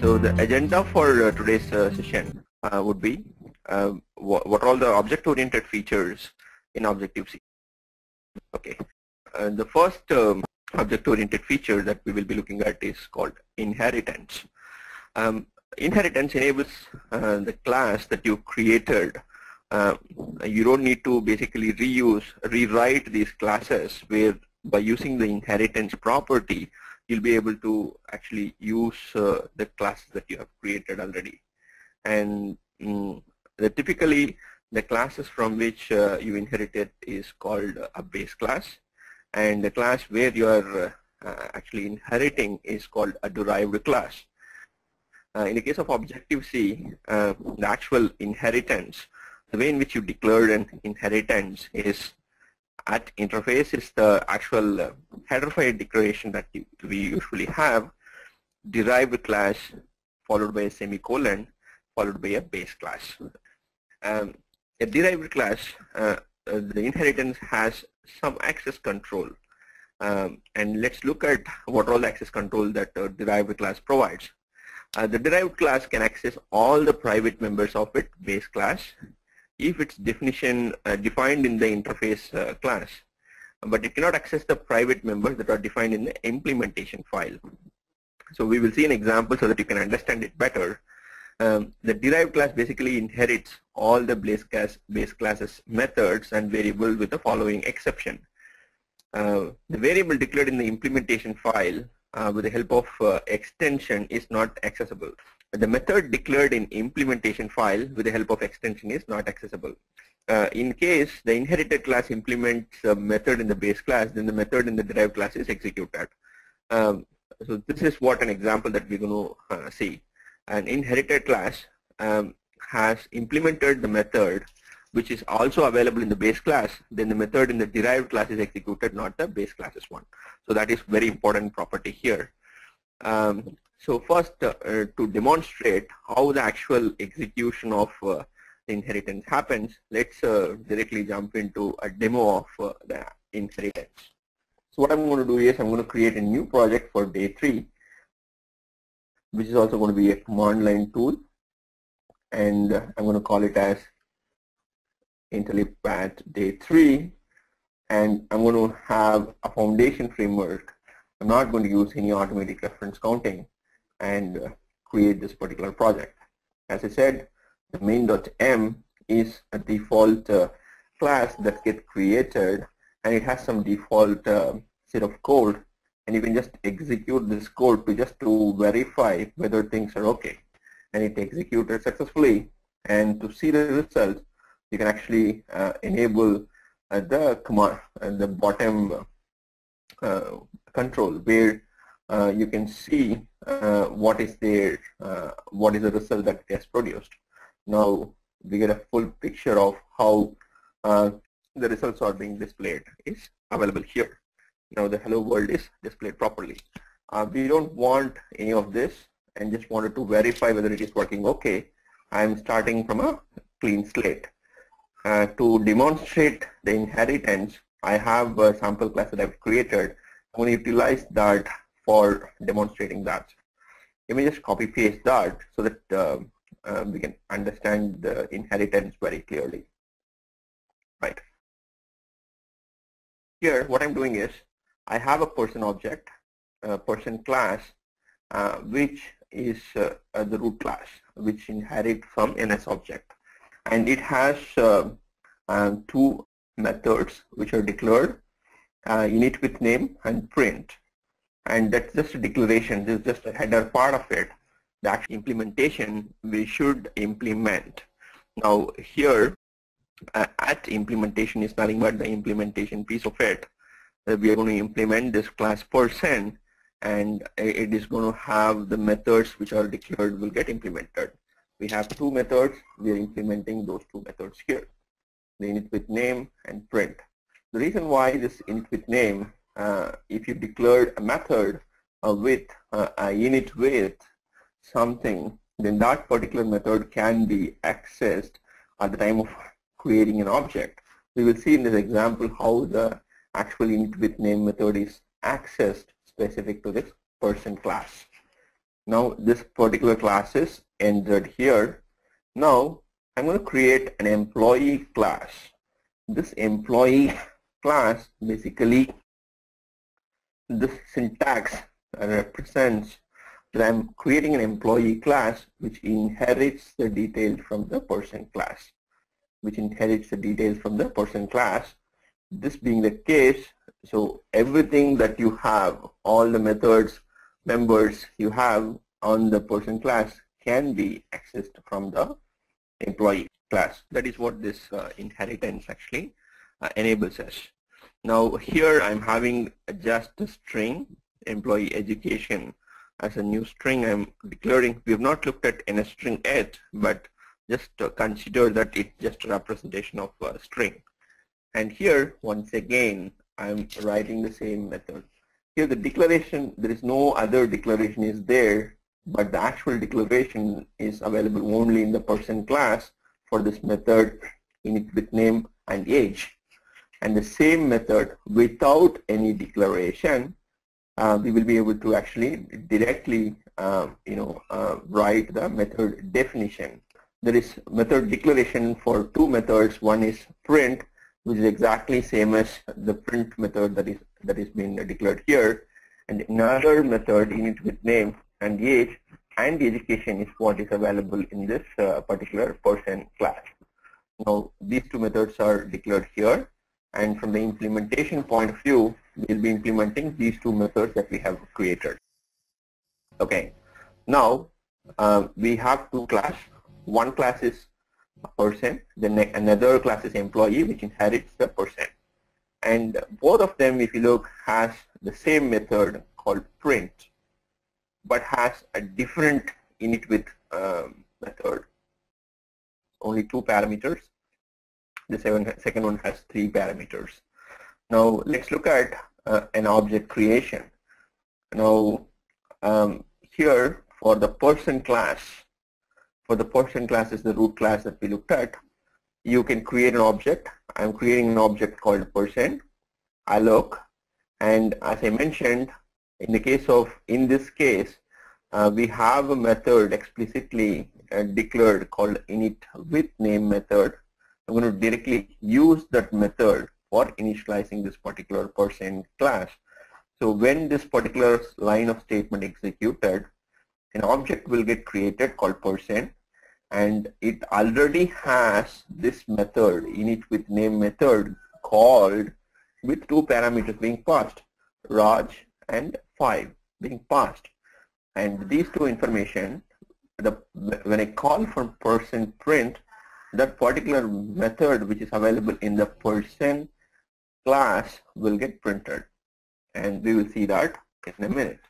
So the agenda for uh, today's uh, session uh, would be um, what, what, are all the object-oriented features in Objective-C. Okay, uh, the first um, object-oriented feature that we will be looking at is called inheritance. Um, inheritance enables uh, the class that you created. Uh, you don't need to basically reuse, rewrite these classes where by using the inheritance property, you'll be able to actually use uh, the classes that you have created already. And mm, the, typically, the classes from which uh, you inherited is called a base class. And the class where you are uh, actually inheriting is called a derived class. Uh, in the case of Objective-C, uh, the actual inheritance, the way in which you declared an inheritance is at interface is the actual uh, header file declaration that you, we usually have, derived class followed by a semicolon followed by a base class. Um, a derived class, uh, uh, the inheritance has some access control. Um, and let's look at what all access control that a derived class provides. Uh, the derived class can access all the private members of its base class if its definition uh, defined in the interface uh, class, but it cannot access the private members that are defined in the implementation file. So we will see an example so that you can understand it better. Um, the derived class basically inherits all the base, class, base classes methods and variables with the following exception. Uh, the variable declared in the implementation file uh, with the help of uh, extension is not accessible the method declared in implementation file with the help of extension is not accessible. Uh, in case the inherited class implements a method in the base class, then the method in the derived class is executed. Um, so this is what an example that we're going to uh, see. An inherited class um, has implemented the method which is also available in the base class, then the method in the derived class is executed, not the base classes one. So that is very important property here. Um, so first, uh, to demonstrate how the actual execution of uh, inheritance happens, let's uh, directly jump into a demo of uh, the inheritance. So what I'm going to do is I'm going to create a new project for day 3, which is also going to be a command line tool. And I'm going to call it as Intellipaat day 3. And I'm going to have a foundation framework. I'm not going to use any automatic reference counting and uh, create this particular project. As I said, the main.m is a default uh, class that gets created and it has some default uh, set of code and you can just execute this code to just to verify whether things are okay and it executed successfully and to see the result you can actually uh, enable uh, the command uh, the bottom control where uh, you can see uh, what is there, uh, what is the result that it has produced. Now we get a full picture of how uh, the results are being displayed is available here. Now the hello world is displayed properly. Uh, we don't want any of this and just wanted to verify whether it is working okay. I'm starting from a clean slate. Uh, to demonstrate the inheritance, I have a sample class that I've created. I'm going to utilize that for demonstrating that. Let me just copy paste that so that uh, uh, we can understand the inheritance very clearly. Right. Here what I'm doing is I have a person object, a person class, uh, which is uh, uh, the root class, which inherit from NS object. And it has uh, um, two methods which are declared, init with name and print and that's just a declaration. This is just a header part of it. The actual implementation we should implement. Now here uh, at implementation is nothing but the implementation piece of it. Uh, we are going to implement this class person and it is going to have the methods which are declared will get implemented. We have two methods. We are implementing those two methods here. The init with name and print. The reason why this init with name if you declared a method uh, with uh, a init with something, then that particular method can be accessed at the time of creating an object. we will see in this example how the actual init with name method is accessed specific to this person class. Now this particular class is entered here. Now I'm going to create an employee class. This employee class basically this syntax represents that I'm creating an employee class which inherits the details from the person class which inherits the details from the person class. This being the case so everything that you have all the methods members you have on the person class can be accessed from the employee class. That is what this uh, inheritance actually uh, enables us now here I'm having just a string employee education. As a new string I'm declaring we have not looked at NSString yet but just consider that it's just a representation of a string. And here once again I'm writing the same method. Here the declaration there is no other declaration is there but the actual declaration is available only in the person class for this method init with name and age and the same method without any declaration uh, we will be able to actually directly um, you know uh, write the method definition. There is method declaration for two methods. One is print which is exactly same as the print method that is that is being declared here. And another method init with name and age and the education is what is available in this uh, particular person class. Now these two methods are declared here and from the implementation point of view, we'll be implementing these two methods that we have created. Okay, now uh, we have two class. One class is person, then another class is employee, which inherits the person. And both of them, if you look, has the same method called print, but has a different init with um, method, only two parameters the second one has three parameters. Now let's look at uh, an object creation. Now um, here for the person class, for the person class is the root class that we looked at, you can create an object. I'm creating an object called person, alloc, and as I mentioned, in the case of, in this case, uh, we have a method explicitly uh, declared called init with name method I'm going to directly use that method for initializing this particular person class. So when this particular line of statement executed, an object will get created called person and it already has this method init with name method called with two parameters being passed Raj and 5 being passed and these two information the when I call from person print that particular method which is available in the person class will get printed. And we will see that in a minute.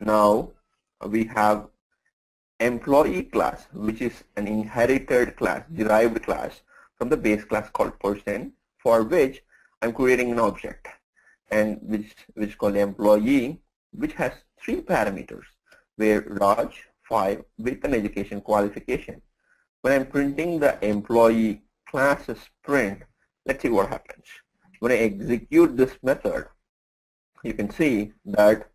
Now we have employee class which is an inherited class, derived class from the base class called person for which I'm creating an object. And which which is called employee which has three parameters where Raj 5 with an education qualification when I'm printing the employee classes print, let's see what happens. When I execute this method, you can see that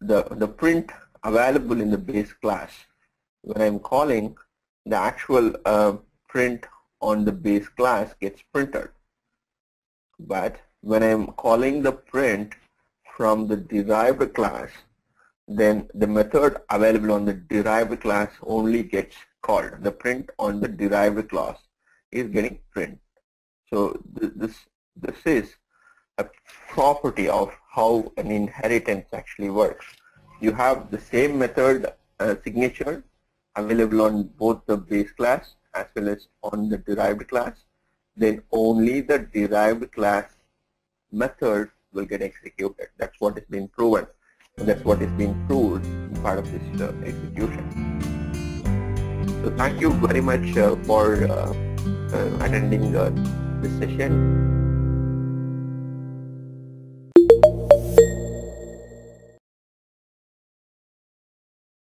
the, the print available in the base class, when I'm calling, the actual uh, print on the base class gets printed. But when I'm calling the print from the derived class, then the method available on the derived class only gets called. The print on the derived class is getting print. So th this, this is a property of how an inheritance actually works. You have the same method uh, signature available on both the base class as well as on the derived class. Then only the derived class method will get executed. That's what is being proven. And that's what is being proved in part of this uh, execution. So thank you very much uh, for uh, uh, attending this session.